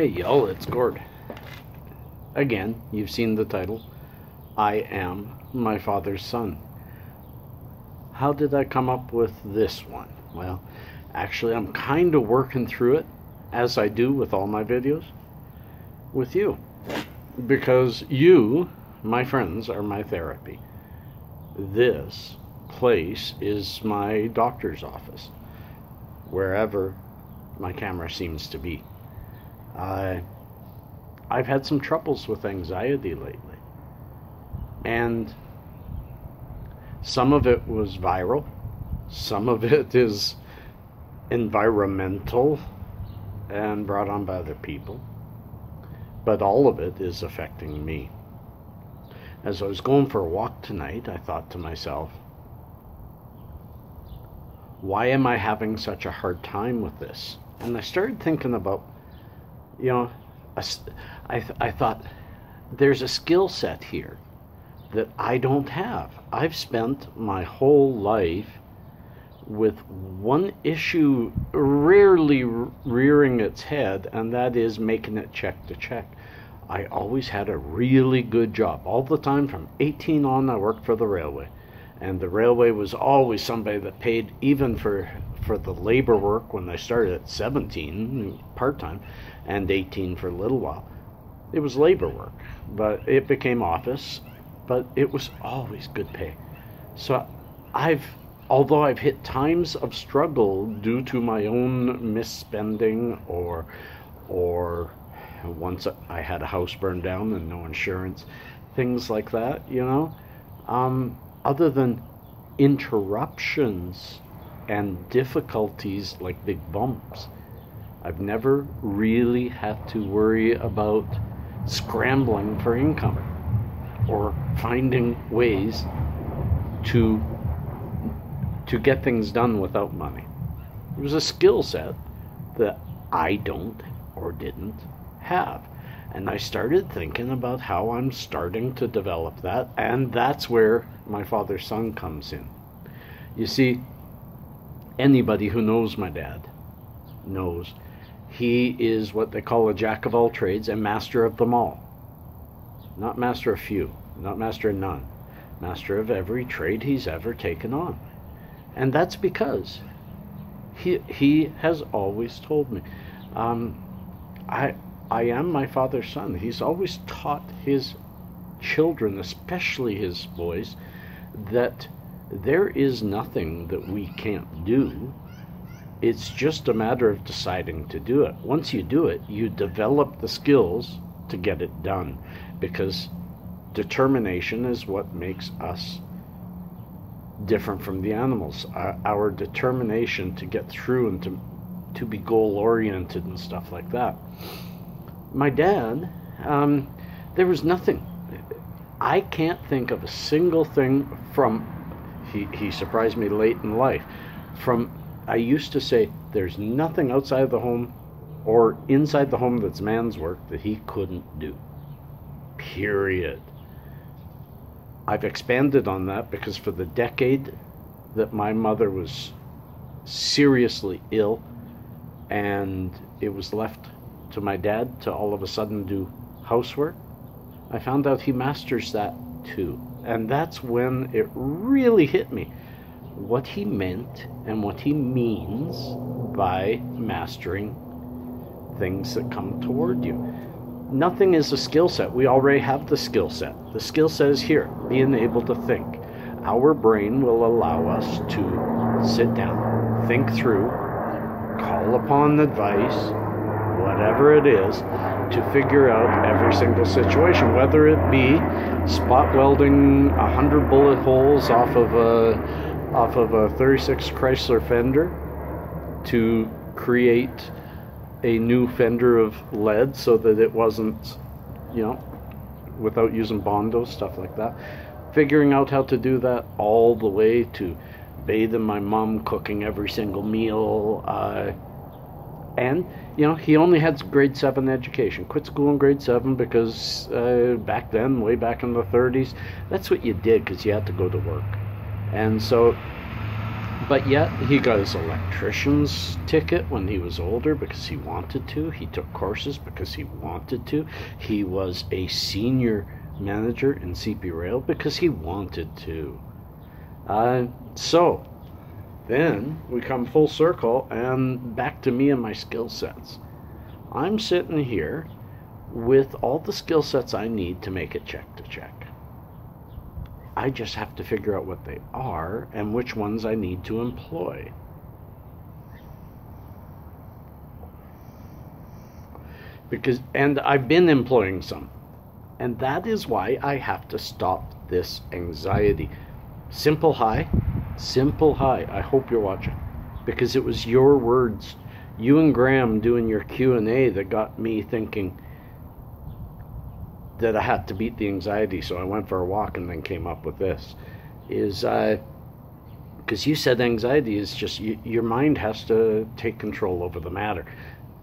Hey y'all, it's Gord. Again, you've seen the title. I am my father's son. How did I come up with this one? Well, actually, I'm kind of working through it, as I do with all my videos, with you. Because you, my friends, are my therapy. This place is my doctor's office, wherever my camera seems to be. I, I've had some troubles with anxiety lately. And some of it was viral, some of it is environmental and brought on by other people. But all of it is affecting me. As I was going for a walk tonight, I thought to myself, why am I having such a hard time with this? And I started thinking about you know, I, I thought there's a skill set here that I don't have. I've spent my whole life with one issue rarely rearing its head, and that is making it check to check. I always had a really good job. All the time from 18 on, I worked for the railway. And the railway was always somebody that paid, even for, for the labor work when I started at 17, part time and 18 for a little while. It was labor work, but it became office, but it was always good pay. So I've, although I've hit times of struggle due to my own misspending or, or once I had a house burned down and no insurance, things like that, you know, um, other than interruptions and difficulties like big bumps I've never really had to worry about scrambling for income or finding ways to to get things done without money. It was a skill set that I don't or didn't have. And I started thinking about how I'm starting to develop that, and that's where my father's son comes in. You see, anybody who knows my dad knows he is what they call a jack of all trades and master of them all. Not master of few, not master of none, master of every trade he's ever taken on. And that's because he, he has always told me, um, I, I am my father's son. He's always taught his children, especially his boys, that there is nothing that we can't do it's just a matter of deciding to do it. Once you do it, you develop the skills to get it done because determination is what makes us different from the animals. Our, our determination to get through and to, to be goal oriented and stuff like that. My dad, um, there was nothing. I can't think of a single thing from, he, he surprised me late in life, from I used to say there's nothing outside of the home or inside the home that's man's work that he couldn't do. Period. I've expanded on that because for the decade that my mother was seriously ill and it was left to my dad to all of a sudden do housework, I found out he masters that too. And that's when it really hit me what he meant and what he means by mastering things that come toward you. Nothing is a skill set. We already have the skill set. The skill set is here, being able to think. Our brain will allow us to sit down, think through, call upon advice, whatever it is, to figure out every single situation, whether it be spot welding a hundred bullet holes off of a off of a 36 Chrysler fender to create a new fender of lead so that it wasn't, you know, without using Bondo, stuff like that. Figuring out how to do that all the way to bathing my mom, cooking every single meal. Uh, and, you know, he only had grade 7 education. Quit school in grade 7 because uh, back then, way back in the 30s, that's what you did because you had to go to work. And so But yet, he got his electrician's ticket when he was older because he wanted to. He took courses because he wanted to. He was a senior manager in CP Rail because he wanted to. Uh, so, then we come full circle and back to me and my skill sets. I'm sitting here with all the skill sets I need to make it check to check. I just have to figure out what they are and which ones I need to employ. Because and I've been employing some. And that is why I have to stop this anxiety. Simple Hi, Simple Hi. I hope you're watching because it was your words, you and Graham doing your Q&A that got me thinking that I had to beat the anxiety, so I went for a walk and then came up with this. Is because uh, you said anxiety is just you, your mind has to take control over the matter,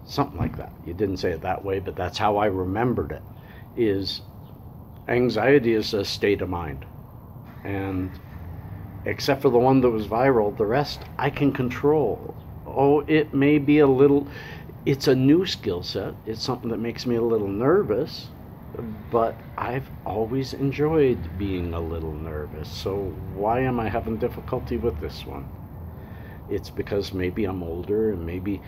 something like that. You didn't say it that way, but that's how I remembered it. Is anxiety is a state of mind, and except for the one that was viral, the rest I can control. Oh, it may be a little. It's a new skill set. It's something that makes me a little nervous but I've always enjoyed being a little nervous. So why am I having difficulty with this one? It's because maybe I'm older and maybe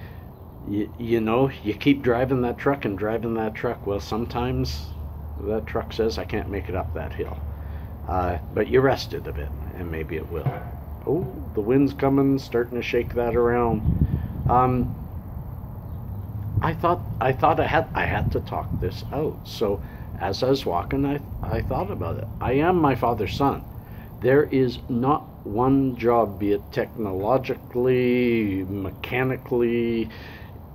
you, know, you keep driving that truck and driving that truck. Well, sometimes that truck says I can't make it up that hill. Uh, but you rested a bit and maybe it will. Oh, the wind's coming, starting to shake that around. Um, I thought I thought I had I had to talk this out. So as I was walking, I, I thought about it. I am my father's son. There is not one job, be it technologically, mechanically,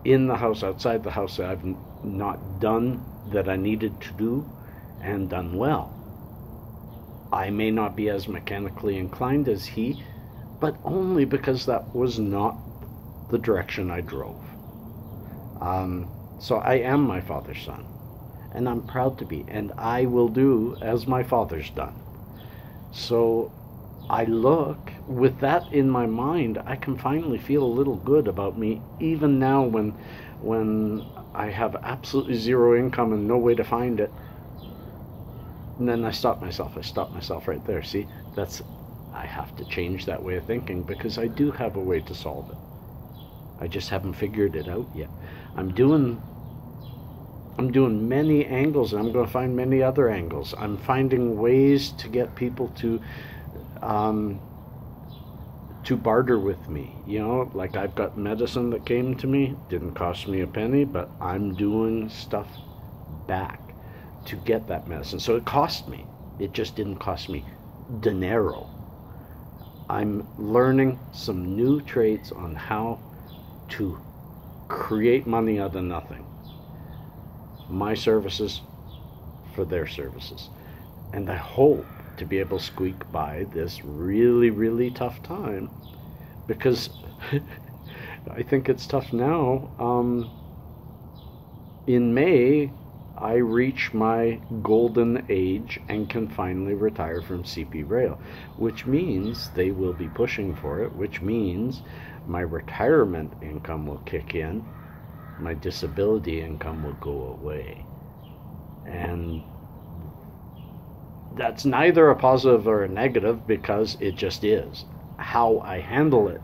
in the house, outside the house, that I've not done that I needed to do and done well. I may not be as mechanically inclined as he, but only because that was not the direction I drove. Um, so I am my father's son and I'm proud to be, and I will do as my father's done. So I look with that in my mind, I can finally feel a little good about me, even now when when I have absolutely zero income and no way to find it. And then I stop myself. I stop myself right there. See, that's I have to change that way of thinking because I do have a way to solve it. I just haven't figured it out yet. I'm doing I'm doing many angles and I'm going to find many other angles. I'm finding ways to get people to um, to barter with me. You know, like I've got medicine that came to me, didn't cost me a penny, but I'm doing stuff back to get that medicine. So it cost me. It just didn't cost me dinero. I'm learning some new traits on how to create money out of nothing my services for their services. And I hope to be able to squeak by this really, really tough time because I think it's tough now. Um, in May, I reach my golden age and can finally retire from CP Rail, which means they will be pushing for it, which means my retirement income will kick in my disability income will go away. And that's neither a positive or a negative because it just is. How I handle it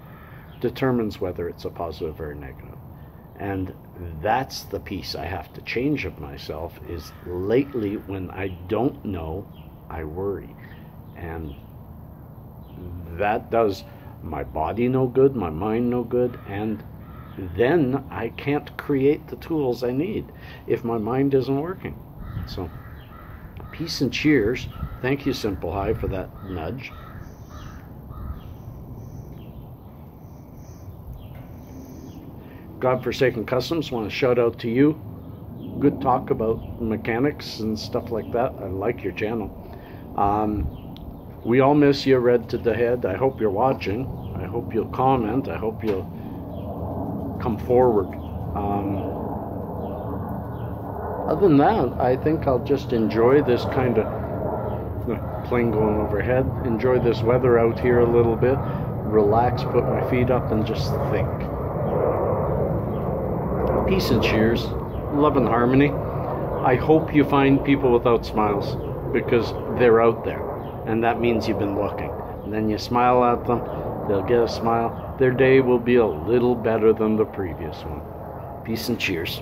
determines whether it's a positive or a negative. And that's the piece I have to change of myself is lately when I don't know, I worry. And that does my body no good, my mind no good, and then I can't create the tools I need if my mind isn't working. So, peace and cheers. Thank you, Simple High, for that nudge. Godforsaken Customs, want to shout out to you. Good talk about mechanics and stuff like that. I like your channel. Um, we all miss you, Red to the Head. I hope you're watching. I hope you'll comment. I hope you'll come forward. Um, other than that, I think I'll just enjoy this kind of plane going overhead. Enjoy this weather out here a little bit. relax, put my feet up, and just think. Peace and cheers, love and harmony. I hope you find people without smiles because they're out there, and that means you've been looking. And then you smile at them, they'll get a smile. Their day will be a little better than the previous one. Peace and cheers.